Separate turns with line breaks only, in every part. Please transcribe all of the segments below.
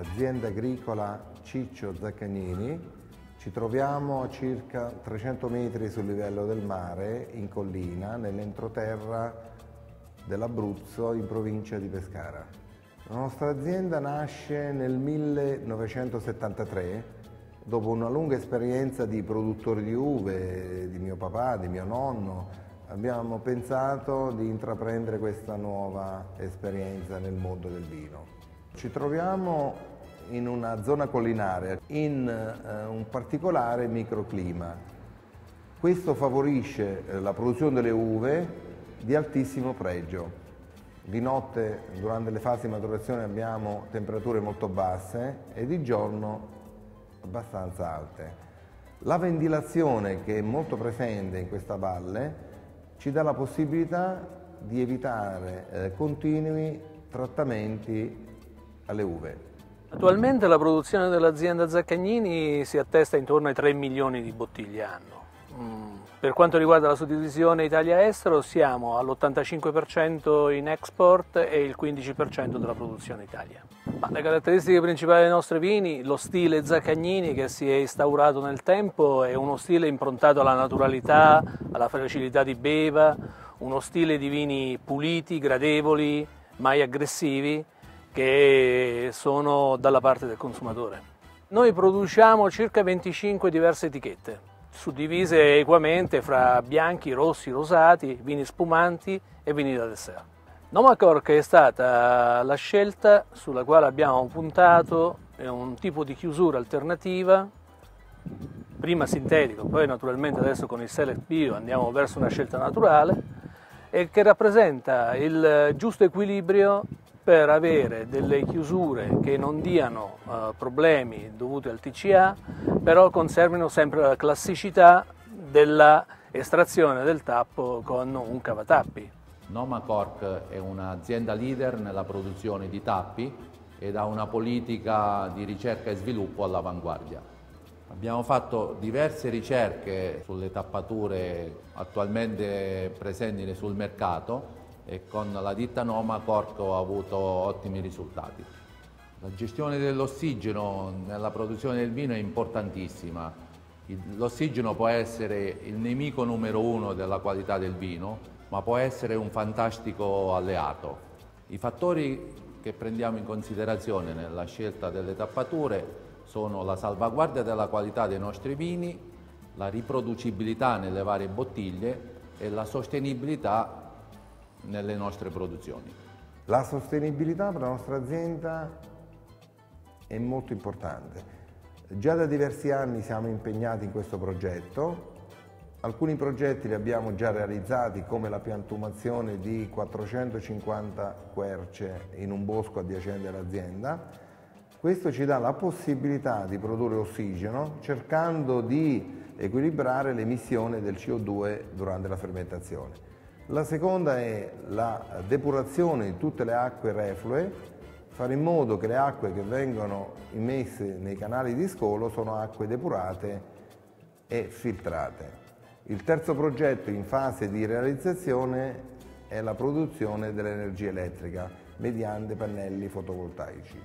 azienda agricola Ciccio Zaccagnini. Ci troviamo a circa 300 metri sul livello del mare, in collina, nell'entroterra dell'Abruzzo, in provincia di Pescara. La nostra azienda nasce nel 1973, dopo una lunga esperienza di produttori di uve, di mio papà, di mio nonno, abbiamo pensato di intraprendere questa nuova esperienza nel mondo del vino. Ci troviamo in una zona collinare, in eh, un particolare microclima. Questo favorisce eh, la produzione delle uve di altissimo pregio. Di notte, durante le fasi di maturazione, abbiamo temperature molto basse e di giorno abbastanza alte. La ventilazione che è molto presente in questa valle ci dà la possibilità di evitare eh, continui trattamenti alle uve.
Attualmente la produzione dell'azienda Zaccagnini si attesta intorno ai 3 milioni di bottiglie anno. Mm. Per quanto riguarda la suddivisione Italia-Estero siamo all'85% in export e il 15% della produzione Italia. Ma le caratteristiche principali dei nostri vini, lo stile Zaccagnini che si è instaurato nel tempo è uno stile improntato alla naturalità, alla facilità di beva, uno stile di vini puliti, gradevoli, mai aggressivi, che sono dalla parte del consumatore. Noi produciamo circa 25 diverse etichette suddivise equamente fra bianchi, rossi, rosati, vini spumanti e vini da dessert. Noma Cork è stata la scelta sulla quale abbiamo puntato, è un tipo di chiusura alternativa, prima sintetico, poi naturalmente adesso con il Select Bio andiamo verso una scelta naturale e che rappresenta il giusto equilibrio per avere delle chiusure che non diano uh, problemi dovuti al TCA, però conservino sempre la classicità della estrazione del tappo con un cavatappi.
Noma Cork è un'azienda leader nella produzione di tappi ed ha una politica di ricerca e sviluppo all'avanguardia. Abbiamo fatto diverse ricerche sulle tappature attualmente presenti sul mercato e con la ditta Noma Corco ha avuto ottimi risultati. La gestione dell'ossigeno nella produzione del vino è importantissima. L'ossigeno può essere il nemico numero uno della qualità del vino, ma può essere un fantastico alleato. I fattori che prendiamo in considerazione nella scelta delle tappature sono la salvaguardia della qualità dei nostri vini, la riproducibilità nelle varie bottiglie e la sostenibilità nelle nostre produzioni.
La sostenibilità per la nostra azienda è molto importante. Già da diversi anni siamo impegnati in questo progetto, alcuni progetti li abbiamo già realizzati come la piantumazione di 450 querce in un bosco adiacente all'azienda. Questo ci dà la possibilità di produrre ossigeno cercando di equilibrare l'emissione del CO2 durante la fermentazione. La seconda è la depurazione di tutte le acque reflue, fare in modo che le acque che vengono immesse nei canali di scolo sono acque depurate e filtrate. Il terzo progetto in fase di realizzazione è la produzione dell'energia elettrica mediante pannelli fotovoltaici.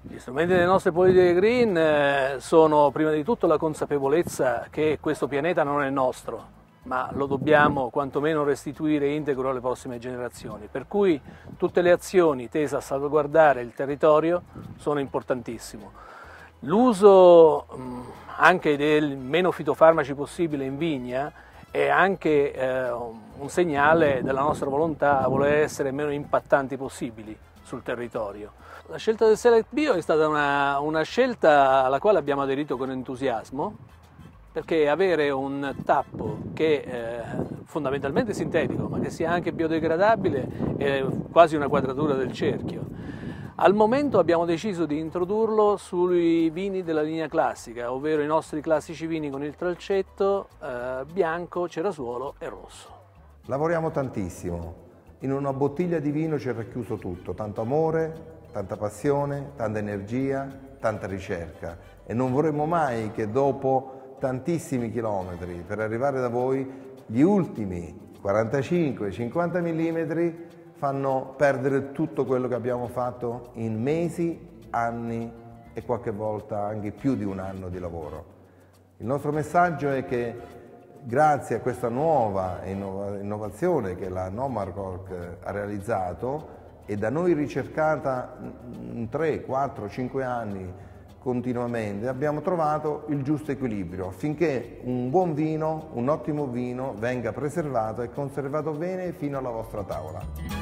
Gli strumenti delle nostre politiche green eh, sono prima di tutto la consapevolezza che questo pianeta non è nostro, ma lo dobbiamo quantomeno restituire integro alle prossime generazioni. Per cui tutte le azioni tese a salvaguardare il territorio sono importantissime. L'uso anche del meno fitofarmaci possibile in vigna è anche eh, un segnale della nostra volontà a voler essere meno impattanti possibili sul territorio. La scelta del Select Bio è stata una, una scelta alla quale abbiamo aderito con entusiasmo perché avere un tappo che è fondamentalmente sintetico ma che sia anche biodegradabile è quasi una quadratura del cerchio. Al momento abbiamo deciso di introdurlo sui vini della linea classica, ovvero i nostri classici vini con il tralcetto eh, bianco, cerasuolo e rosso.
Lavoriamo tantissimo, in una bottiglia di vino c'è racchiuso tutto, tanto amore, tanta passione, tanta energia, tanta ricerca e non vorremmo mai che dopo tantissimi chilometri per arrivare da voi, gli ultimi 45-50 mm fanno perdere tutto quello che abbiamo fatto in mesi, anni e qualche volta anche più di un anno di lavoro. Il nostro messaggio è che grazie a questa nuova innovazione che la Nomarcork ha realizzato e da noi ricercata in 3, 4, 5 anni continuamente, abbiamo trovato il giusto equilibrio affinché un buon vino, un ottimo vino venga preservato e conservato bene fino alla vostra tavola.